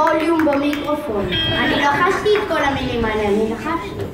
הווליום במיקרופון. אני לחשתי את כל המילים האלה, אני לחשתי.